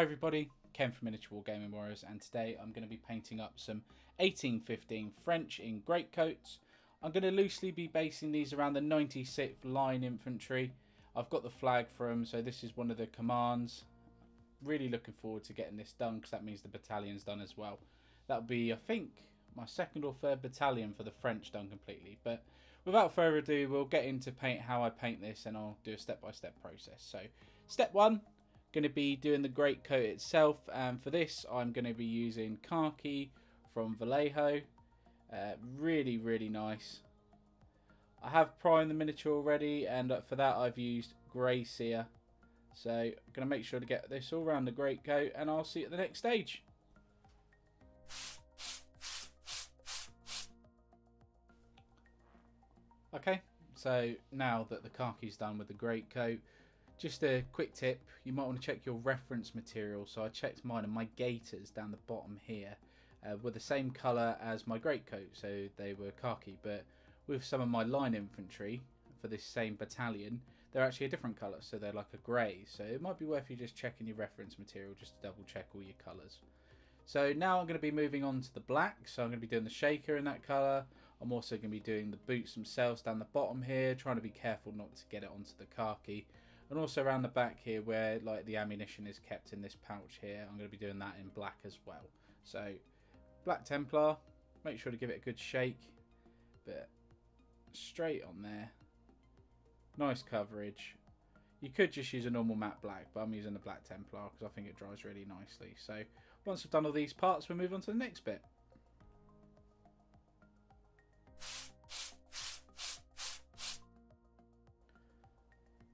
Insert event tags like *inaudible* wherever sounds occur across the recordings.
Hi everybody, Ken from Miniature War Gaming Warriors and today I'm going to be painting up some 1815 French in greatcoats. I'm going to loosely be basing these around the 96th Line Infantry. I've got the flag for them so this is one of the commands. Really looking forward to getting this done because that means the battalion's done as well. That'll be I think my second or third battalion for the French done completely but without further ado we'll get into paint how I paint this and I'll do a step-by-step -step process. So step one going to be doing the great coat itself and for this I'm going to be using khaki from Vallejo. Uh, really really nice. I have primed the miniature already and for that I've used Grey Seer so I'm going to make sure to get this all around the great coat and I'll see you at the next stage. Okay so now that the khaki's done with the great coat just a quick tip, you might want to check your reference material. So I checked mine and my gaiters down the bottom here uh, were the same colour as my greatcoat, so they were khaki. But with some of my line infantry for this same battalion, they're actually a different colour, so they're like a grey. So it might be worth you just checking your reference material just to double check all your colours. So now I'm going to be moving on to the black. So I'm going to be doing the shako in that colour. I'm also going to be doing the boots themselves down the bottom here, trying to be careful not to get it onto the khaki and also around the back here where like the ammunition is kept in this pouch here I'm going to be doing that in black as well. So black Templar make sure to give it a good shake. But straight on there nice coverage. You could just use a normal matte black but I'm using the black Templar because I think it dries really nicely. So once I've done all these parts we'll move on to the next bit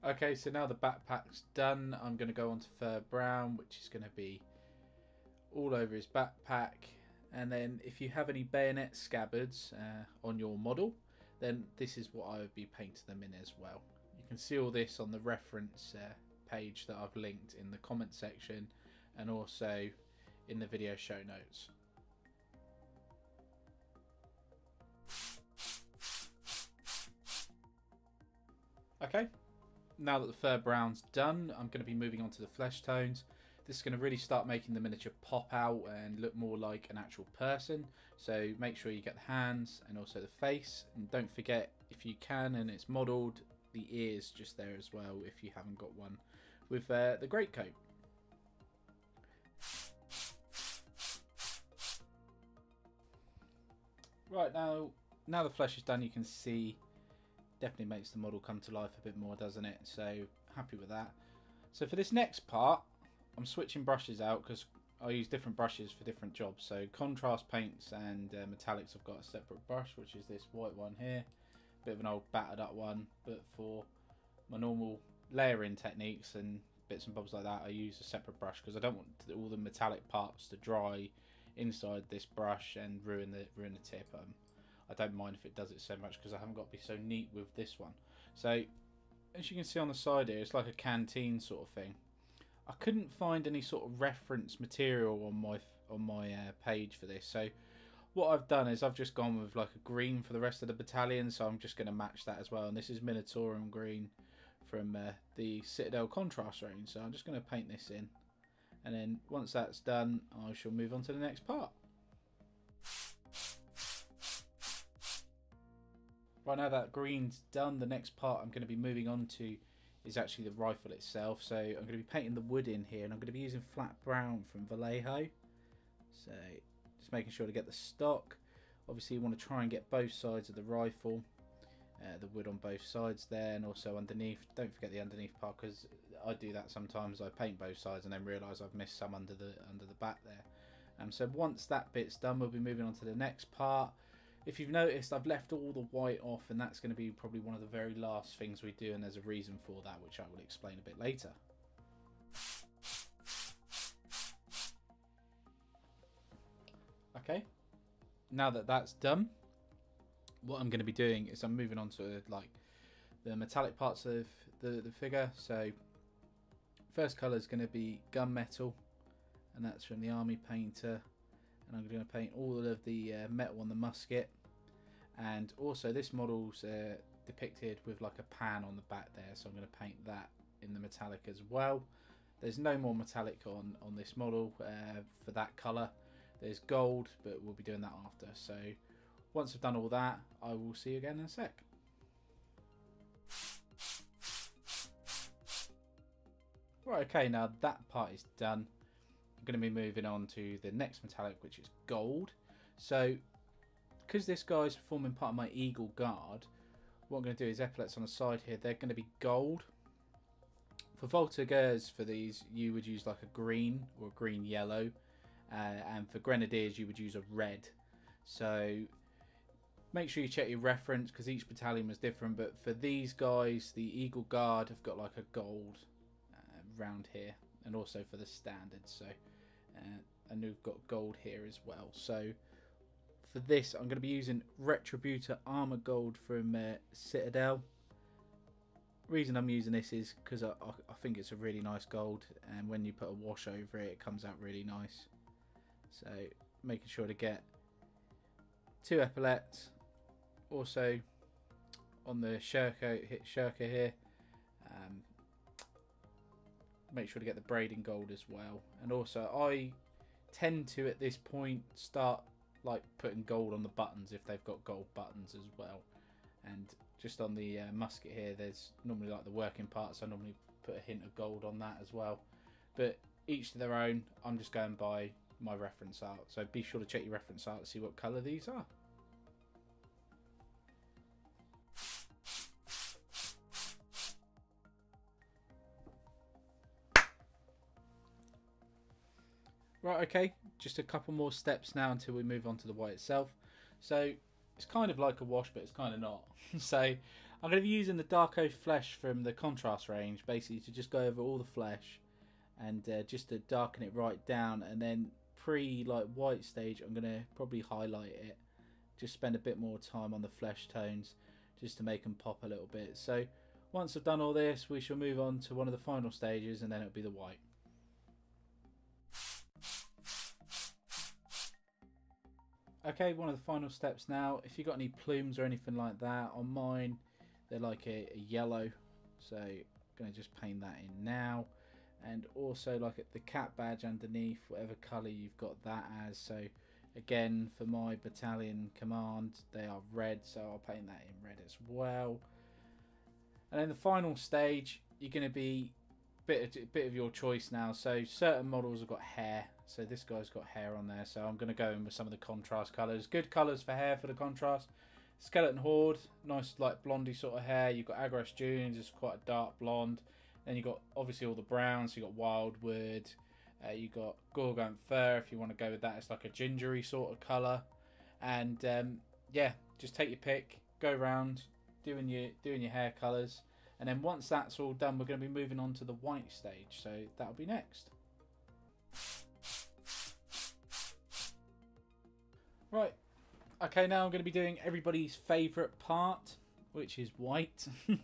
Okay, so now the backpack's done. I'm going to go on to fur brown, which is going to be all over his backpack. And then if you have any bayonet scabbards uh, on your model, then this is what I would be painting them in as well. You can see all this on the reference uh, page that I've linked in the comment section and also in the video show notes. Okay, now that the fur brown's done, I'm going to be moving on to the flesh tones. This is going to really start making the miniature pop out and look more like an actual person. So make sure you get the hands and also the face. And don't forget, if you can and it's modelled, the ears just there as well if you haven't got one with uh, the great coat. Right now, now the flesh is done, you can see definitely makes the model come to life a bit more, doesn't it? So happy with that. So for this next part, I'm switching brushes out because I use different brushes for different jobs. So contrast paints and uh, metallics, I've got a separate brush, which is this white one here. Bit of an old battered up one, but for my normal layering techniques and bits and bobs like that, I use a separate brush because I don't want all the metallic parts to dry inside this brush and ruin the ruin the tip. Um, I don't mind if it does it so much because I haven't got to be so neat with this one. So as you can see on the side here, it's like a canteen sort of thing. I couldn't find any sort of reference material on my on my uh, page for this. So what I've done is I've just gone with like a green for the rest of the battalion. So I'm just going to match that as well. And this is Militarum green from uh, the Citadel contrast range. So I'm just going to paint this in. And then once that's done, I shall move on to the next part. Right now that green's done, the next part I'm going to be moving on to is actually the rifle itself. So I'm going to be painting the wood in here and I'm going to be using flat brown from Vallejo. So just making sure to get the stock. Obviously you want to try and get both sides of the rifle. Uh, the wood on both sides there and also underneath. Don't forget the underneath part because I do that sometimes. I paint both sides and then realise I've missed some under the under the back there. Um, so once that bit's done, we'll be moving on to the next part. If you've noticed, I've left all the white off, and that's going to be probably one of the very last things we do, and there's a reason for that, which I will explain a bit later. Okay, now that that's done, what I'm going to be doing is I'm moving on to like the metallic parts of the, the figure. So first colour is going to be gunmetal, and that's from the army painter. And I'm going to paint all of the uh, metal on the musket and also this model's uh, depicted with like a pan on the back there so I'm going to paint that in the metallic as well There's no more metallic on, on this model uh, for that colour. There's gold, but we'll be doing that after. So once I've done all that, I will see you again in a sec. Right, okay, now that part is done. I'm going to be moving on to the next metallic, which is gold. So, because this guy's forming part of my Eagle Guard, what I'm going to do is epaulets on the side here, they're going to be gold. For Voltigeurs for these, you would use like a green or a green yellow. Uh, and for Grenadiers, you would use a red. So make sure you check your reference because each battalion was different. But for these guys, the Eagle Guard have got like a gold uh, round here, and also for the standard. So uh, and we've got gold here as well. So for this, I'm going to be using Retributor Armor Gold from uh, Citadel. Reason I'm using this is because I, I think it's a really nice gold, and when you put a wash over it, it comes out really nice. So making sure to get two epaulets. Also on the shako, hit here. Um, make sure to get the braiding gold as well. And also I tend to at this point start like putting gold on the buttons if they've got gold buttons as well. And just on the uh, musket here, there's normally like the working parts. I normally put a hint of gold on that as well. But each to their own. I'm just going by my reference art. So be sure to check your reference art to see what colour these are. Right, okay, just a couple more steps now until we move on to the white itself. So it's kind of like a wash, but it's kind of not. *laughs* so I'm going to be using the Dark Oath Flesh from the contrast range, basically to just go over all the flesh and uh, just to darken it right down. And then pre like white stage I'm gonna probably highlight it. Just spend a bit more time on the flesh tones just to make them pop a little bit. So once I've done all this we shall move on to one of the final stages and then it'll be the white okay one of the final steps now. If you've got any plumes or anything like that on mine they're like a, a yellow. So I'm gonna just paint that in now. And also like at the cat badge underneath whatever color you've got that as. So again for my battalion command they are red so I'll paint that in red as well. And then the final stage you're going to be bit of, bit of your choice now. So certain models have got hair so this guy's got hair on there so I'm going to go in with some of the contrast colors good colors for hair for the contrast skeleton horde nice like blondie sort of hair you've got Aggaros Dunes it's quite a dark blonde then you've got obviously all the browns. So you got Wyldwood. Uh, you got Gore-Grunta Fur if you want to go with that. It's like a gingery sort of color. And um, yeah, just take your pick, go around doing your doing your hair colors, and then once that's all done, we're going to be moving on to the white stage. So that'll be next. Okay, now I'm going to be doing everybody's favourite part, which is white. *laughs*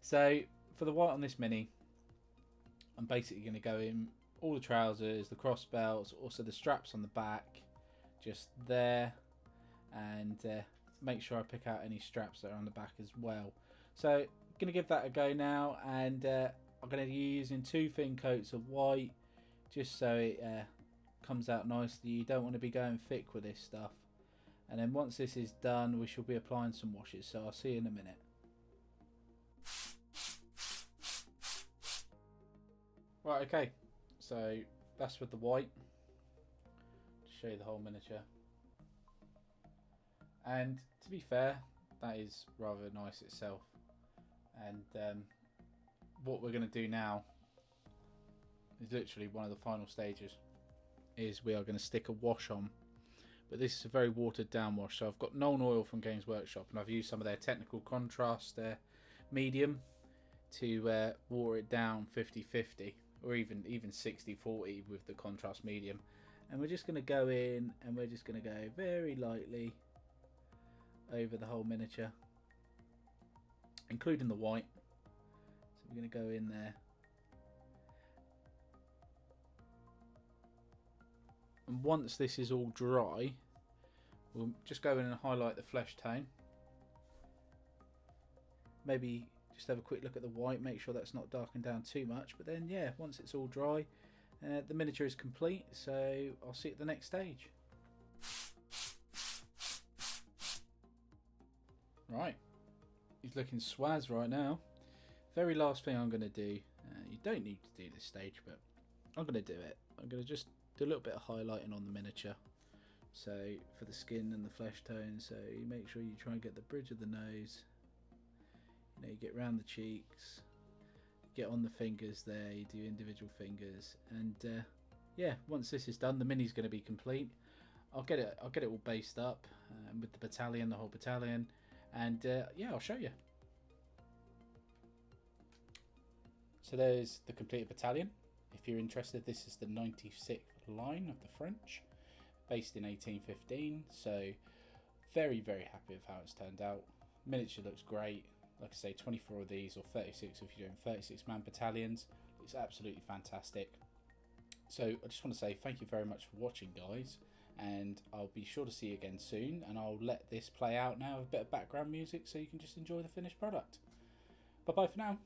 So for the white on this mini, I'm basically going to go in all the trousers, the cross belts, also the straps on the back, just there, and uh, make sure I pick out any straps that are on the back as well. So I'm going to give that a go now, and uh, I'm going to be using two thin coats of white, just so it uh, comes out nicely. You don't want to be going thick with this stuff. And then once this is done, we shall be applying some washes. So I'll see you in a minute. Right, okay. So that's with the white. To show you the whole miniature. And to be fair, that is rather nice itself. And um, what we're going to do now is literally one of the final stages. Is we are going to stick a wash on. But this is a very watered down wash. So I've got Nuln Oil from Games Workshop and I've used some of their technical contrast uh, medium to uh, water it down 50-50 or even even 60-40 with the contrast medium and we're just going to go in and we're just going to go very lightly over the whole miniature including the white so we're going to go in there and once this is all dry we'll just go in and highlight the flesh tone maybe Just have a quick look at the white, make sure that's not darkened down too much. But then, yeah, once it's all dry, uh, the miniature is complete. So I'll see you at the next stage. Right, he's looking swaz right now. Very last thing I'm going to do, uh, you don't need to do this stage, but I'm going to do it. I'm going to just do a little bit of highlighting on the miniature. So for the skin and the flesh tone, so you make sure you try and get the bridge of the nose. You know, you get around the cheeks, get on the fingers there, you do individual fingers, and uh, yeah, once this is done, the mini's going to be complete. I'll get it. I'll get it all based up um, with the battalion, the whole battalion, and uh, yeah, I'll show you. So there's the completed battalion. If you're interested, this is the 96th line of the French, based in 1815. So very, very happy with how it's turned out. Miniature looks great. Like I say, 24 of these or 36 if you're doing 36 man battalions. It's absolutely fantastic. So I just want to say thank you very much for watching, guys. And I'll be sure to see you again soon. And I'll let this play out now with a bit of background music so you can just enjoy the finished product. Bye bye for now.